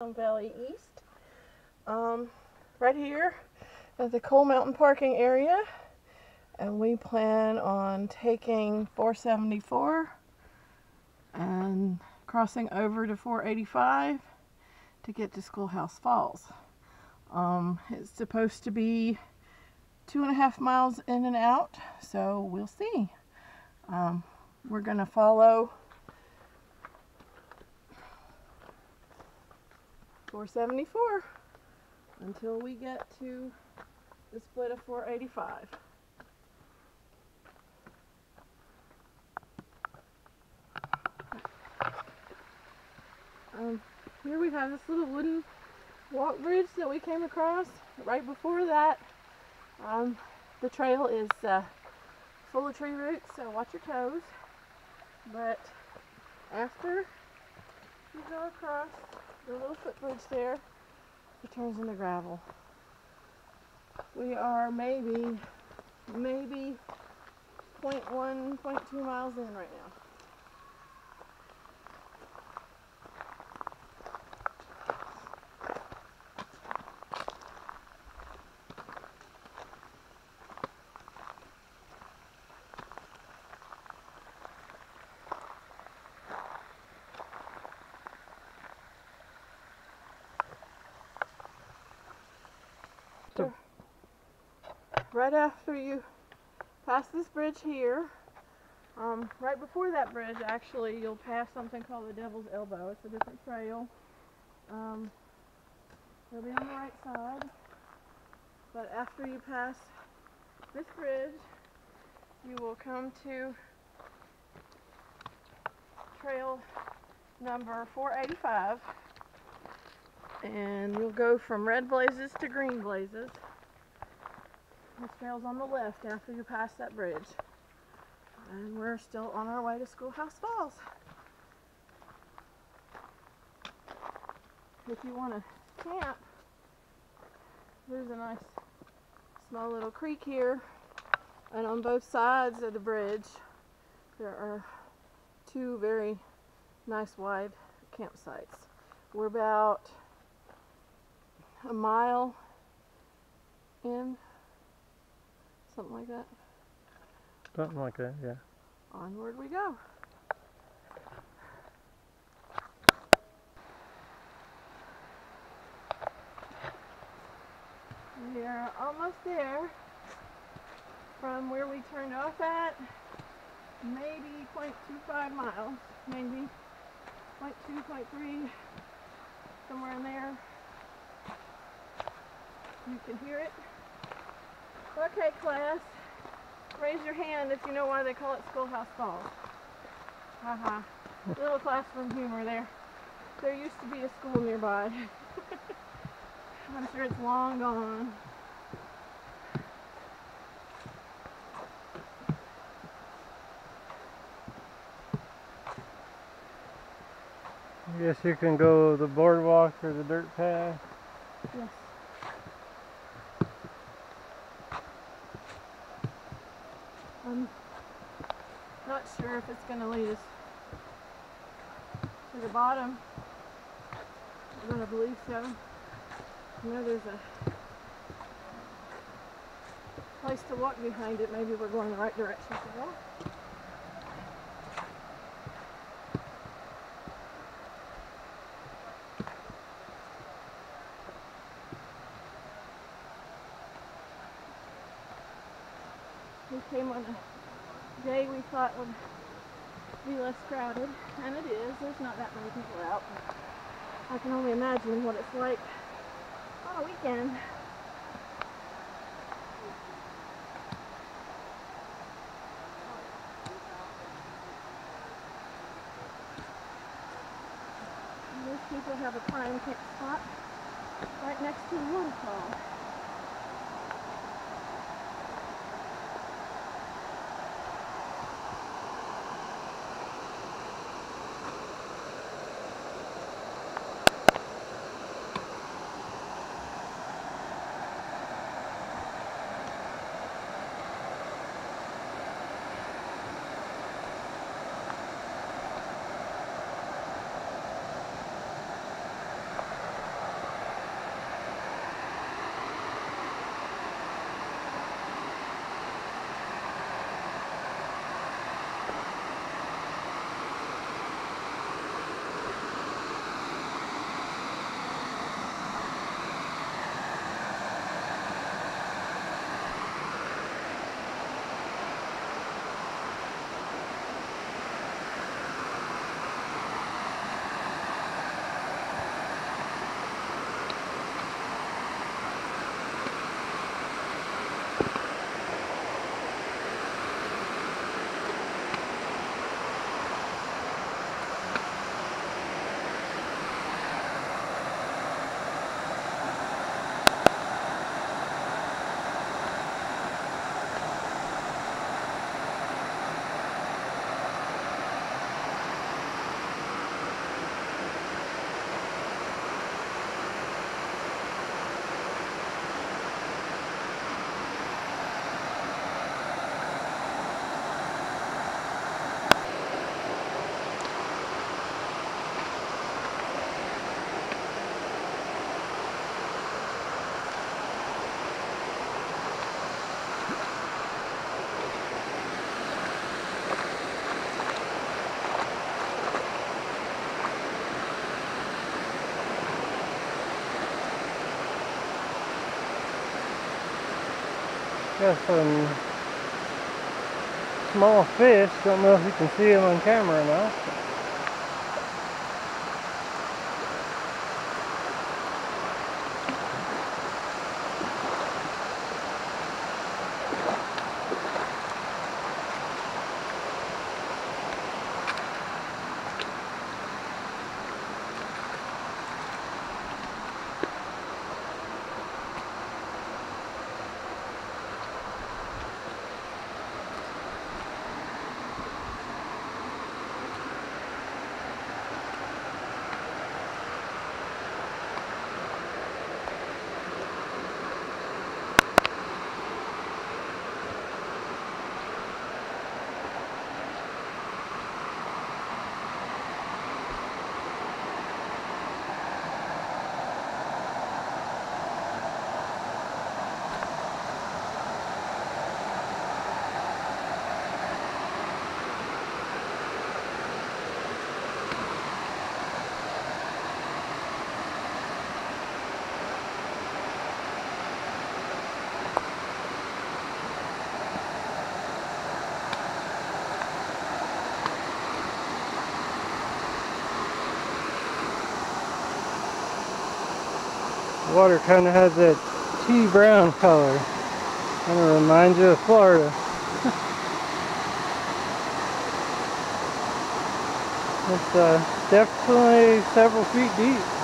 Valley East. Um, right here at the Cold Mountain parking area. And we plan on taking 474 and crossing over to 485 to get to Schoolhouse Falls. Um, it's supposed to be two and a half miles in and out, so we'll see. Um, we're going to follow 474 until we get to the split of 485. Um, here we have this little wooden walk bridge that we came across. Right before that, um, the trail is uh, full of tree roots, so watch your toes. But after you go across the little footbridge there, it turns into gravel. We are maybe, maybe 0.1, 0.2 miles in right now. Right after you pass this bridge here, um, right before that bridge, actually, you'll pass something called the Devil's Elbow. It's a different trail. Um, it'll be on the right side. But after you pass this bridge, you will come to trail number 485 and you'll go from red blazes to green blazes. This trail's on the left after you pass that bridge. And we're still on our way to Schoolhouse Falls. If you want to camp, there's a nice small little creek here. And on both sides of the bridge, there are two very nice wide campsites. We're about a mile in something like that. Something like that, yeah. Onward we go. We are almost there from where we turned off at. Maybe 0.25 miles, maybe 0.2, 0.3, somewhere in there. You can hear it. Okay, class. Raise your hand if you know why they call it Schoolhouse Falls. Uh-huh. Haha. Little classroom humor there. There used to be a school nearby. I'm sure it's long gone. I guess you can go the boardwalk or the dirt path. Yes. I'm it's going to lead us to the bottom. Going to believe so. I know there's a place to walk behind it. Maybe we're going the right direction to walk. We came on a day we thought would be less crowded, and it is. There's not that many people out. I can only imagine what it's like on a weekend. These people have a prime spot right next to the waterfall. Got some small fish. Don't know if you can see them on camera or not. Water kind of has that tea brown color. Kind of reminds you of Florida. it's uh, definitely several feet deep.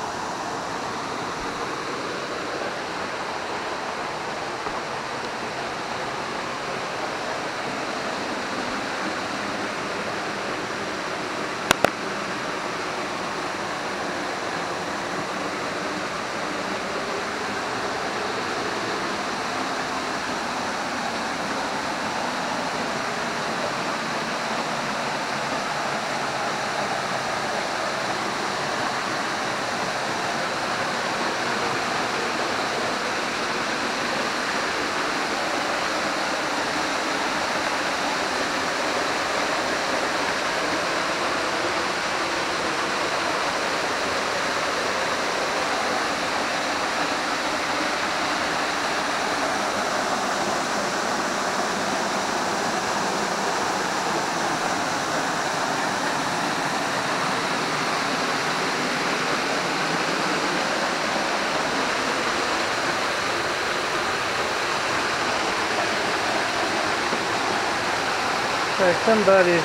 Like somebody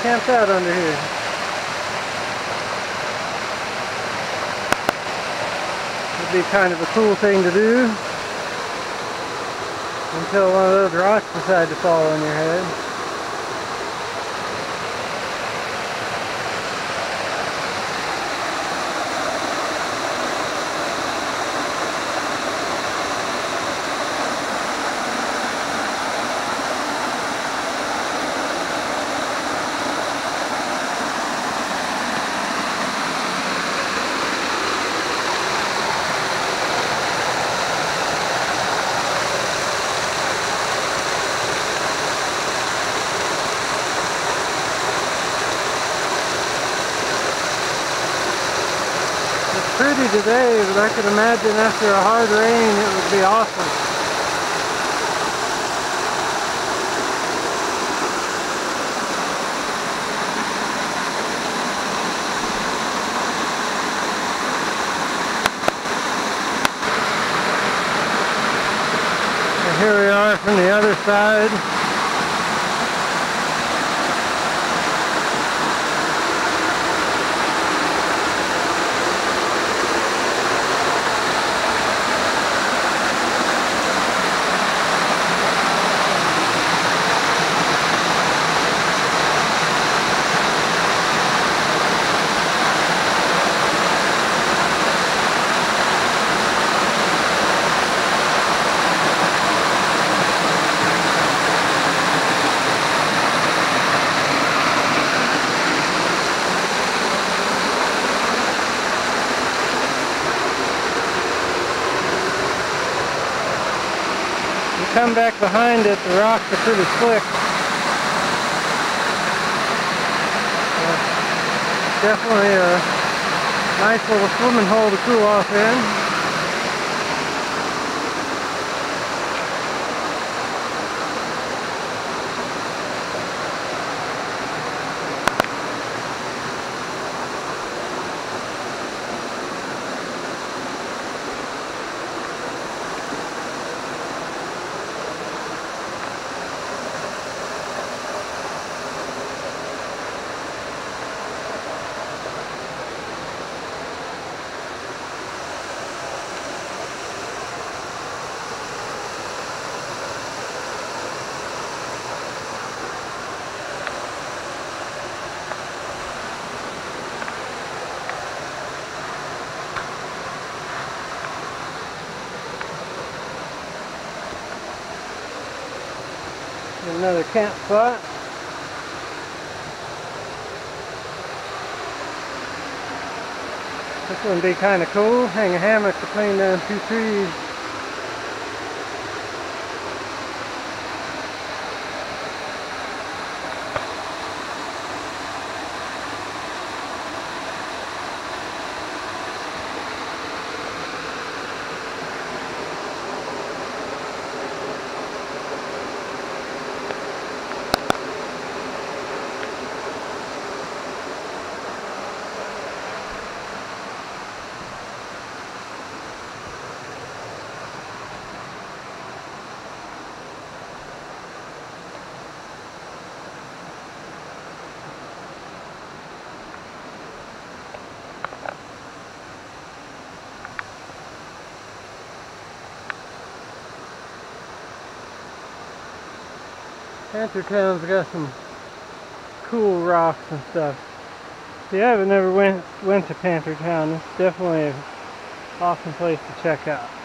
camped out under here. It'd be kind of a cool thing to do until one of those rocks decide to fall on your head. pretty today, but I could imagine after a hard rain it would be awesome. Here we are from the other side. Come back behind it, the rocks are pretty slick. Uh, definitely a nice little swimming hole to cool off in. Another camp spot. This one would be kind of cool. Hang a hammock between them two trees. Panther Town's got some cool rocks and stuff. If you haven't never went went to Panther Town, it's definitely an awesome place to check out.